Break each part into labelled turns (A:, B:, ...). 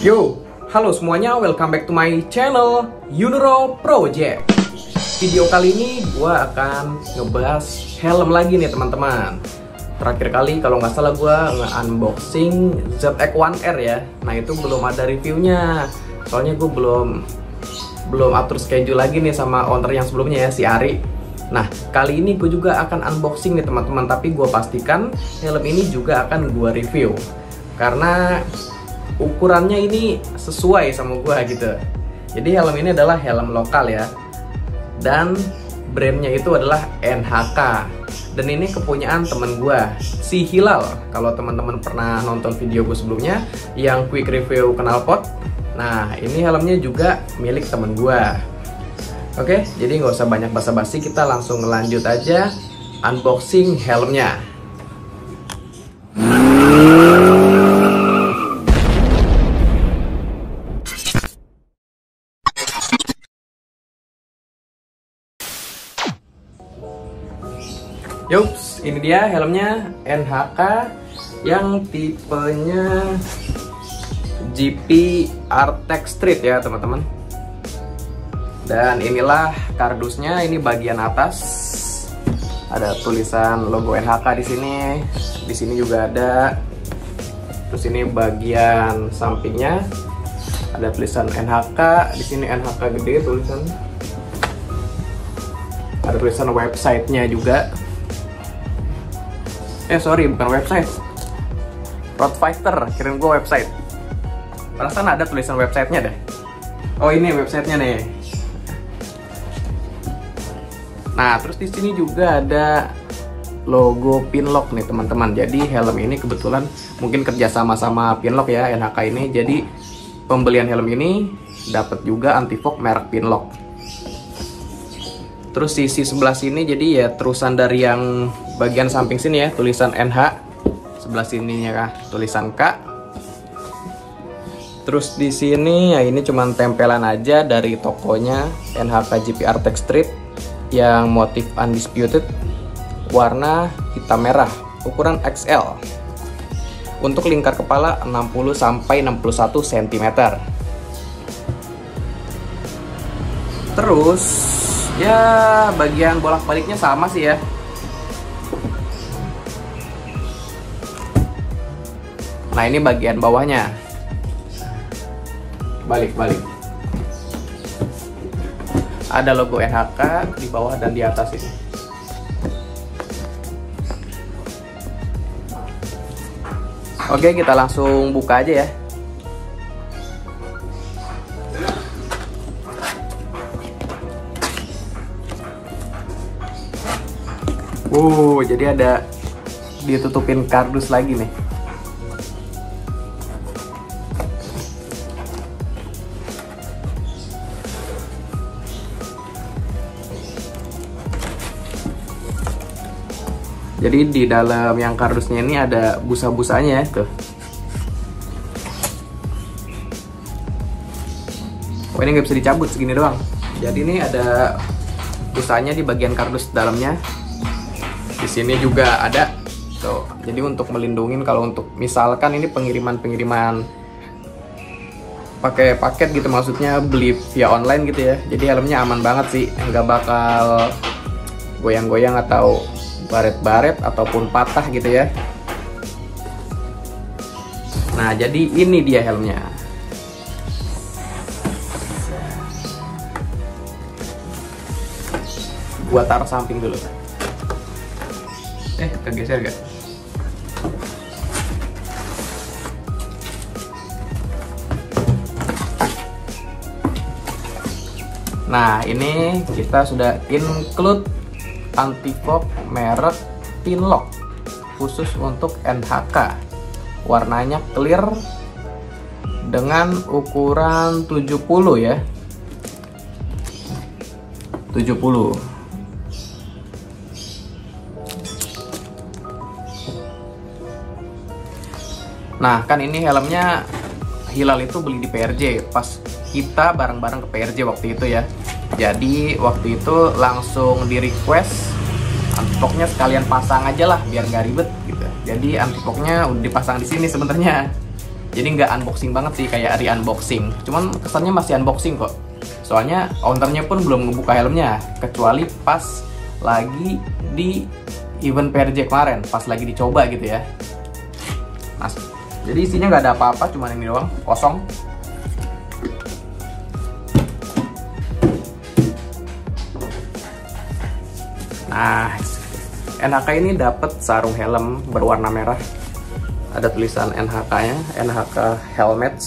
A: Yo, halo semuanya, welcome back to my channel Uniro Project. Video kali ini gue akan ngebahas helm lagi nih teman-teman. Terakhir kali kalau nggak salah gue nge-unboxing ZX1R ya. Nah itu belum ada reviewnya, soalnya gue belum belum atur schedule lagi nih sama owner yang sebelumnya ya si Ari. Nah kali ini gue juga akan unboxing nih teman-teman, tapi gue pastikan helm ini juga akan gue review karena ukurannya ini sesuai sama gua gitu. Jadi helm ini adalah helm lokal ya. Dan brandnya itu adalah NHK. Dan ini kepunyaan temen gua, si Hilal. Kalau teman-teman pernah nonton video gue sebelumnya yang quick review knalpot, nah ini helmnya juga milik temen gua. Oke, jadi nggak usah banyak basa-basi, kita langsung lanjut aja unboxing helmnya. Ini dia helmnya NHK yang tipenya GP Artec Street ya teman-teman. Dan inilah kardusnya, ini bagian atas ada tulisan logo NHK di sini, di sini juga ada. Terus ini bagian sampingnya ada tulisan NHK, di sini NHK gede tulisan. Ada tulisan websitenya juga eh sorry bukan website. Roadfighter kirim gue website. Perasaan ada tulisan websitenya deh. Oh ini websitenya nih. Nah terus di sini juga ada logo Pinlock nih teman-teman. Jadi helm ini kebetulan mungkin kerja sama sama Pinlock ya NHK ini. Jadi pembelian helm ini dapat juga anti fog merek Pinlock. Terus sisi sebelah sini jadi ya terusan dari yang bagian samping sini ya tulisan NH. Sebelah sininya kah tulisan K. Terus di sini ya ini cuman tempelan aja dari tokonya NHK GPR Tech Street yang motif undisputed warna hitam merah ukuran XL. Untuk lingkar kepala 60 sampai 61 cm. Terus ya bagian bolak-baliknya sama sih ya nah ini bagian bawahnya. Balik-balik ada logo NHK di bawah dan di atas ini. Oke kita langsung buka aja ya. Wow, jadi ada ditutupin kardus lagi nih. Jadi di dalam yang kardusnya ini ada busa-busanya ya, tuh. Oh ini nggak bisa dicabut segini doang. Jadi ini ada busanya di bagian kardus dalamnya di sini juga ada tuh jadi untuk melindungi kalau untuk misalkan ini pengiriman-pengiriman pakai paket gitu maksudnya beli via online gitu ya jadi helmnya aman banget sih nggak bakal goyang-goyang atau baret-baret ataupun patah gitu ya. Nah jadi ini dia helmnya. Gua taruh samping dulu. Eh kegeser gak? Nah ini kita sudah include anti fog merek Pinlock khusus untuk NHK warnanya clear dengan ukuran 70 ya. 70 Nah, kan ini helmnya Hilal itu beli di PRJ pas kita bareng-bareng ke PRJ waktu itu ya. Jadi waktu itu langsung di request antipoknya sekalian pasang aja lah biar nggak ribet gitu. Jadi antipoknya udah dipasang di sini sebenarnya. jadi nggak unboxing banget sih kayak re unboxing cuman kesannya masih unboxing kok soalnya ownernya pun belum ngebuka helmnya kecuali pas lagi di event PRJ kemarin pas lagi dicoba gitu ya mas jadi isinya nggak ada apa-apa cuman ini doang kosong nah NHK ini dapat sarung helm berwarna merah. Ada tulisan NHK nya NHK Helmets.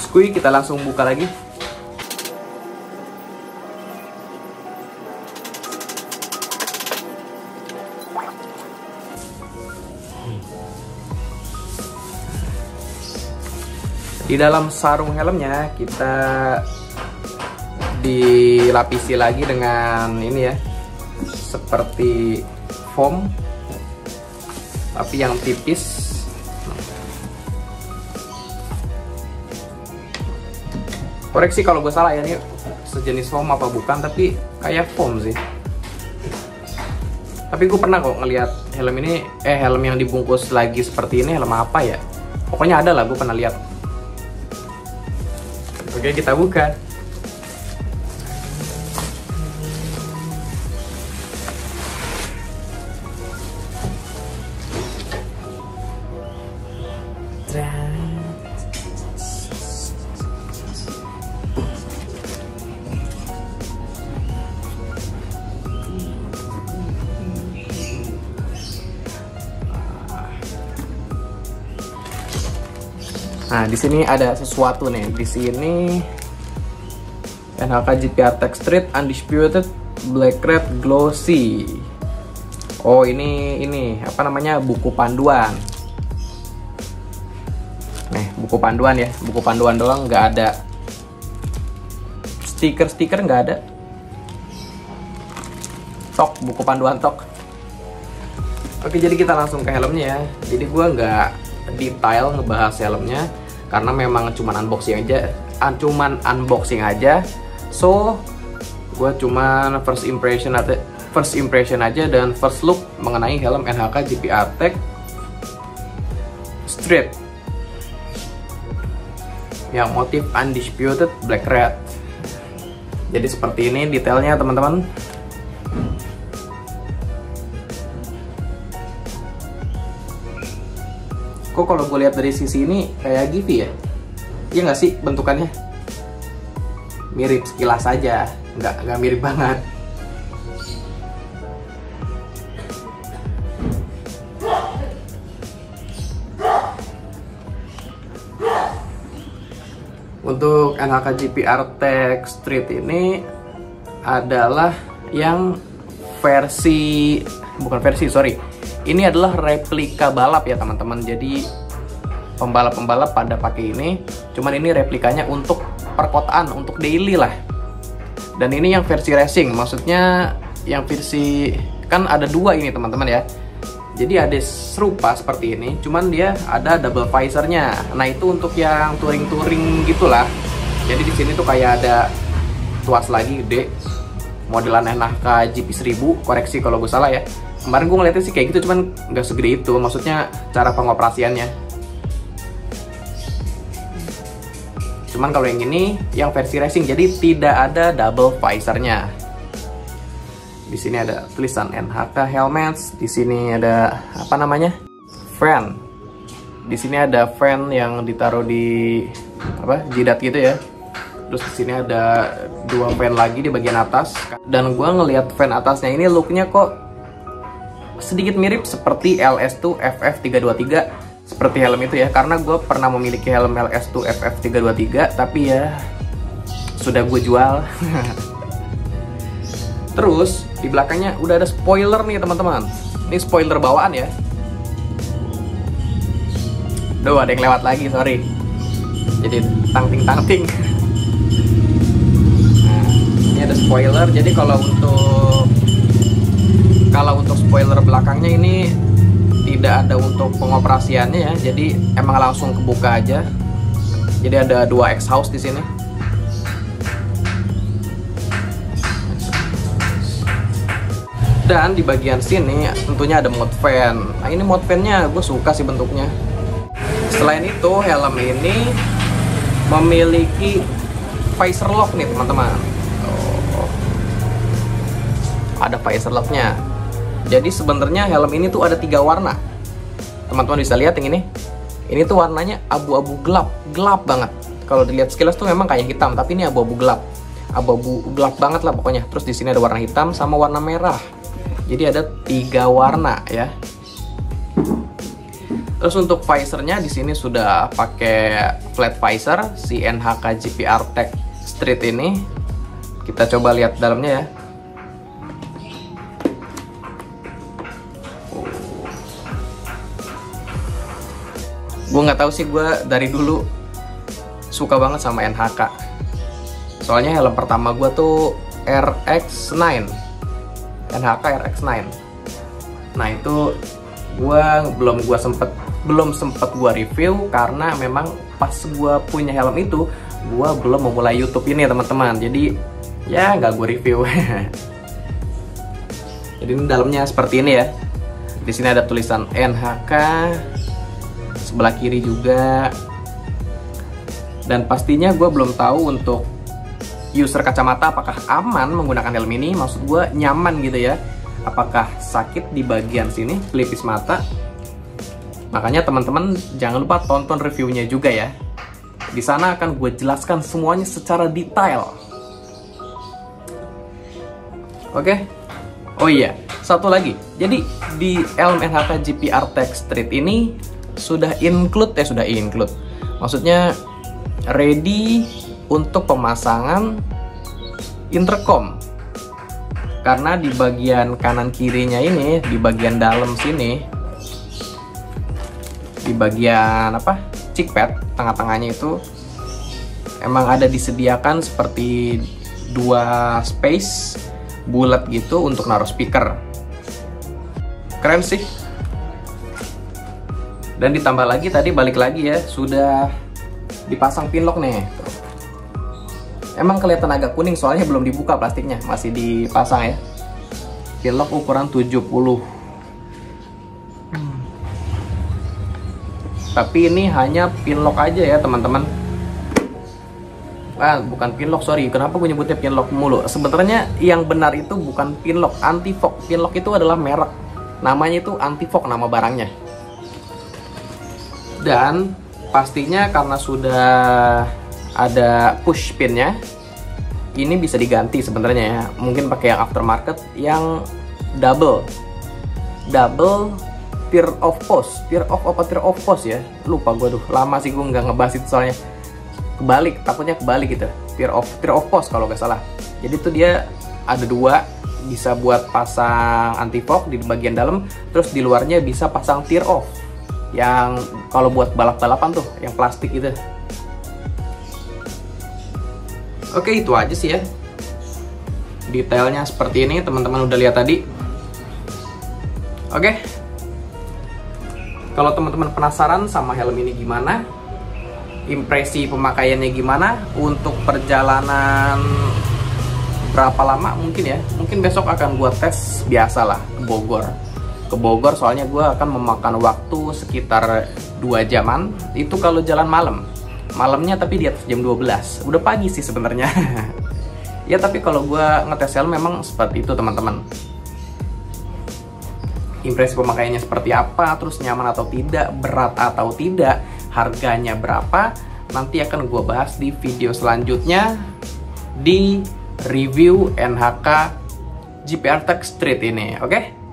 A: Skui kita langsung buka lagi di dalam sarung helmnya kita dilapisi lagi dengan ini ya. Seperti foam tapi yang tipis. Koreksi kalau gue salah ya ini sejenis foam apa bukan tapi kayak foam sih. Tapi gue pernah kok ngelihat helm ini eh helm yang dibungkus lagi seperti ini helm apa ya? Pokoknya ada lah gue pernah lihat Oke, kita buka. Nah, di sini ada sesuatu nih. Di sini NHK GPR Street Undisputed Black Red Glossy. Oh, ini ini apa namanya? buku panduan. Nih, buku panduan ya. Buku panduan doang nggak ada stiker-stiker nggak ada. Tok, buku panduan tok. Oke, jadi kita langsung ke helmnya ya. Jadi gua nggak detail ngebahas helmnya karena memang cuman unboxing aja uh, cuman unboxing aja. So gue cuman first impression aja first impression aja dan first look mengenai helm NHK GPR Tech Street yang motif undisputed black red. Jadi seperti ini detailnya teman-teman kok kalau gue lihat dari sisi ini kayak Givi ya? Iya nggak sih bentukannya? Mirip sekilas saja nggak nggak mirip banget. Untuk NHK GPR Tech Street ini adalah yang versi bukan versi sorry ini adalah replika balap ya teman-teman. Jadi pembalap-pembalap pada pakai ini cuman ini replikanya untuk perkotaan untuk daily lah. Dan ini yang versi racing maksudnya yang versi kan ada dua ini teman-teman ya. Jadi ada serupa seperti ini cuman dia ada double visornya. Nah itu untuk yang touring-touring gitulah. Jadi di sini tuh kayak ada tuas lagi gede. Modelan NHK GP1000 koreksi kalau gue salah ya kemarin gue ngeliatnya sih kayak gitu cuman nggak segede itu. Maksudnya cara pengoperasiannya. Cuman kalau yang ini yang versi racing jadi tidak ada double visornya. Di sini ada tulisan NHK helmets di sini ada apa namanya? Fan. Di sini ada fan yang ditaruh di apa jidat gitu ya. Terus di sini ada dua fan lagi di bagian atas. Dan gue ngelihat fan atasnya ini looknya kok sedikit mirip seperti LS2 FF323 seperti helm itu ya. Karena gue pernah memiliki helm LS2 FF323 tapi ya sudah gue jual. Terus di belakangnya udah ada spoiler nih teman-teman. Ini spoiler bawaan ya. Duh ada yang lewat lagi sorry. Jadi tangting-tangting. Nah, ini ada spoiler. Jadi kalau untuk kalau untuk spoiler belakangnya ini tidak ada untuk pengoperasiannya ya. Jadi emang langsung kebuka aja. Jadi ada dua exhaust di sini. Dan di bagian sini tentunya ada mode fan. Nah ini mode fannya. Gue suka sih bentuknya. Selain itu helm ini memiliki visor lock nih teman-teman. Ada visor locknya jadi sebenarnya helm ini tuh ada tiga warna. Teman-teman bisa lihat yang ini. Ini tuh warnanya abu-abu gelap gelap banget. Kalau dilihat sekilas tuh memang kayak hitam tapi ini abu-abu gelap. Abu-abu gelap banget lah pokoknya. Terus di sini ada warna hitam sama warna merah. Jadi ada tiga warna ya. Terus untuk visornya di sini sudah pakai flat visor si NHK GPR Tech Street ini. Kita coba lihat dalamnya ya gue nggak tahu sih gue dari dulu suka banget sama NHK soalnya helm pertama gue tuh RX9 NHK RX9 nah itu gue belum gue sempet belum sempet gue review karena memang pas gue punya helm itu gue belum memulai YouTube ini teman-teman. Jadi ya nggak gue review. Jadi ini dalamnya seperti ini ya. Di sini ada tulisan NHK sebelah kiri juga. Dan pastinya gue belum tahu untuk user kacamata apakah aman menggunakan helm ini maksud gue nyaman gitu ya. Apakah sakit di bagian sini pelipis mata. Makanya teman-teman jangan lupa tonton reviewnya juga ya. Di sana akan gue jelaskan semuanya secara detail. Oke? Oh iya satu lagi. Jadi di helm NHK GPR Tech Street ini sudah include eh sudah include. Maksudnya ready untuk pemasangan intercom. Karena di bagian kanan kirinya ini di bagian dalam sini di bagian apa chickpad tengah-tengahnya itu emang ada disediakan seperti dua space bulat gitu untuk naruh speaker. Keren sih dan ditambah lagi tadi balik lagi ya sudah dipasang pinlock nih. Emang kelihatan agak kuning soalnya belum dibuka plastiknya masih dipasang ya. Pinlock ukuran 70 hmm. tapi ini hanya pinlock aja ya teman-teman. Ah bukan pinlock sorry. Kenapa gue nyebutnya pinlock mulu? Sebenarnya yang benar itu bukan pinlock anti fog pinlock itu adalah merek. Namanya itu anti fog nama barangnya dan pastinya karena sudah ada push pinnya ini bisa diganti sebenarnya ya. Mungkin pakai yang aftermarket yang double. Double tier of post. Tier of apa? Tier of post ya? Lupa gue tuh. Lama sih gue nggak ngebahas itu soalnya. Kebalik takutnya kebalik gitu. Tier of tier of post kalau nggak salah. Jadi tuh dia ada dua. Bisa buat pasang anti fog di bagian dalam terus di luarnya bisa pasang tear off yang kalau buat balap-balapan tuh yang plastik itu. Oke itu aja sih ya. Detailnya seperti ini teman-teman udah lihat tadi. Oke. Kalau teman-teman penasaran sama helm ini gimana impresi pemakaiannya gimana untuk perjalanan berapa lama mungkin ya mungkin besok akan buat tes biasa lah ke Bogor ke Bogor soalnya gue akan memakan waktu sekitar 2 jaman. Itu kalau jalan malam. Malamnya tapi di atas jam 12 udah pagi sih sebenarnya. Ya tapi kalau gue ngetes helm memang seperti itu teman-teman. Impresi pemakaiannya seperti apa terus nyaman atau tidak berat atau tidak harganya berapa nanti akan gue bahas di video selanjutnya di review NHK GPR Tech Street ini oke? okay?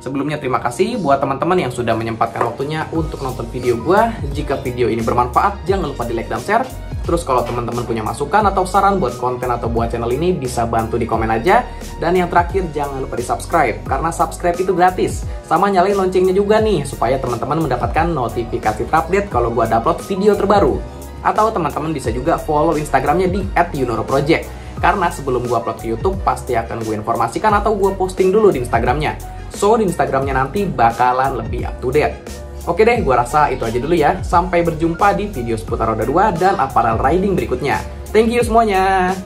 A: Sebelumnya terima kasih buat teman-teman yang sudah menyempatkan waktunya untuk nonton video gue. Jika video ini bermanfaat, jangan lupa di like dan share. Terus kalau teman-teman punya masukan atau saran buat konten atau buat channel ini, bisa bantu di komen aja. Dan yang terakhir, jangan lupa di subscribe, karena subscribe itu gratis. Sama nyalain loncengnya juga nih, supaya teman-teman mendapatkan notifikasi terupdate kalau gue upload video terbaru. Atau teman-teman bisa juga follow Instagramnya di @yunoroproject. Karena sebelum gue upload ke YouTube, pasti akan gue informasikan atau gue posting dulu di Instagramnya. So, di Instagramnya nanti bakalan lebih up to date. Oke deh, gue rasa itu aja dulu ya. Sampai berjumpa di video seputar roda 2 dan aparel riding berikutnya. Thank you semuanya.